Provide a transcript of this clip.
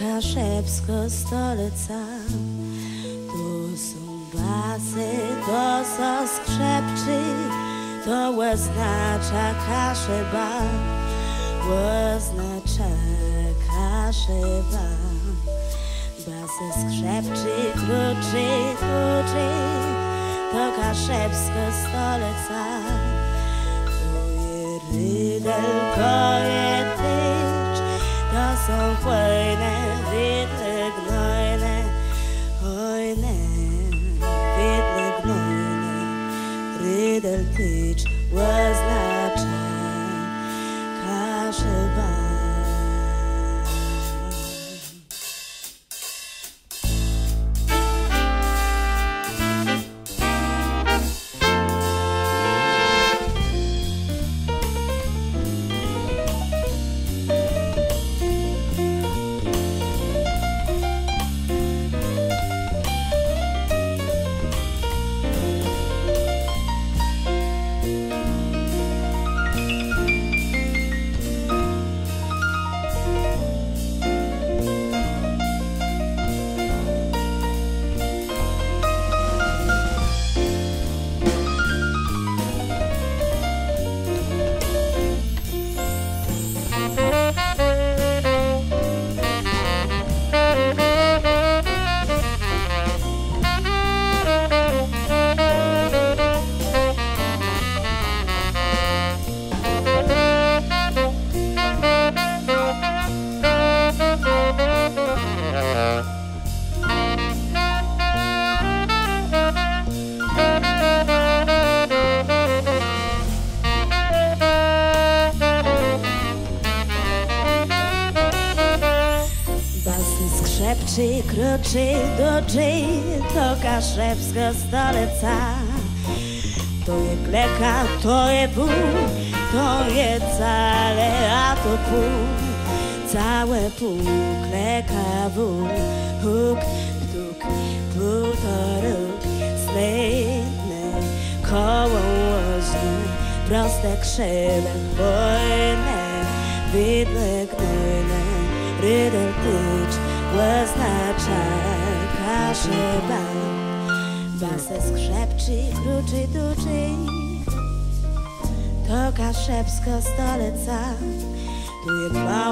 Kaszebska stolica. Tu są basy, to co skrzepczy, to oznacza Kaszeba, oznacza Kaszeba. Basy skrzepczy, kruczy, kruczy, to Kaszebska stolica. Tu je rydelko, rydel tycz oznacza Kaszeba. Basy skrzepczy, kroczy do dżej, to kaszewska stolica. To je kleka, to je pół, to je całe, a to pół. Całe pół, kleka wół, huk, tuk, półtoruk, slejne, koło łożne, proste krzywe, hojne, widle gnojne, rydel tycz, oznacza kaszeba. Basę skrzepczy, kruczy, duczy, to kaszebska stolica. Tu jest mały,